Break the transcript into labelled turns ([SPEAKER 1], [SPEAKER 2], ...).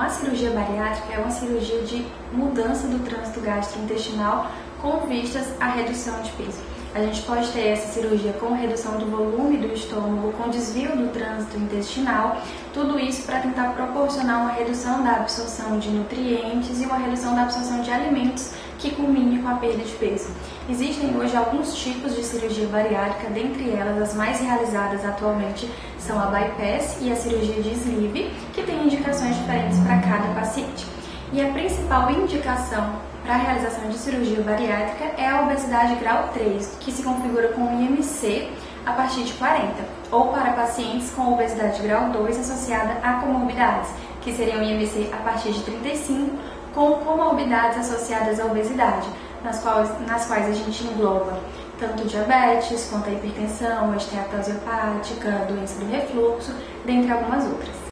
[SPEAKER 1] A cirurgia bariátrica é uma cirurgia de mudança do trânsito gastrointestinal com vistas à redução de peso. A gente pode ter essa cirurgia com redução do volume do estômago, com desvio do trânsito intestinal, tudo isso para tentar proporcionar uma redução da absorção de nutrientes e uma redução da absorção de alimentos que culmine com a perda de peso. Existem hoje alguns tipos de cirurgia bariátrica, dentre elas as mais realizadas atualmente são a bypass e a cirurgia de sleeve, que têm indicações diferentes cada paciente. E a principal indicação para a realização de cirurgia bariátrica é a obesidade grau 3, que se configura com IMC a partir de 40, ou para pacientes com obesidade grau 2 associada a comorbidades, que seriam IMC a partir de 35, com comorbidades associadas à obesidade, nas quais, nas quais a gente engloba tanto diabetes quanto a hipertensão, a esteatose hepática, doença do refluxo, dentre algumas outras.